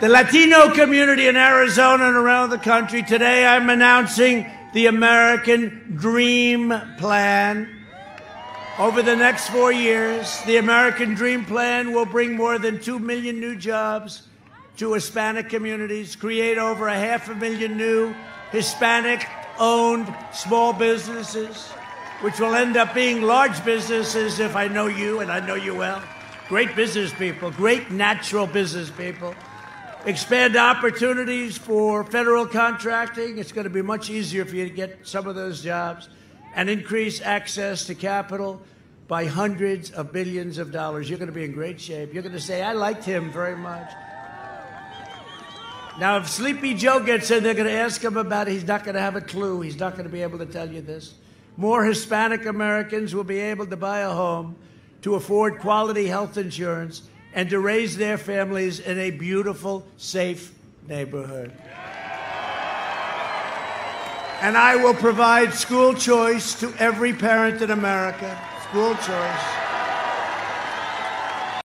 the Latino community in Arizona and around the country. Today I'm announcing the American Dream Plan. Over the next four years, the American Dream Plan will bring more than 2 million new jobs to Hispanic communities, create over a half a million new Hispanic owned small businesses, which will end up being large businesses if I know you and I know you well. Great business people, great natural business people. Expand opportunities for federal contracting. It's going to be much easier for you to get some of those jobs and increase access to capital by hundreds of billions of dollars. You're going to be in great shape. You're going to say, I liked him very much. Now, if Sleepy Joe gets in, they're going to ask him about it. He's not going to have a clue. He's not going to be able to tell you this. More Hispanic Americans will be able to buy a home, to afford quality health insurance, and to raise their families in a beautiful, safe neighborhood. And I will provide school choice to every parent in America. School choice.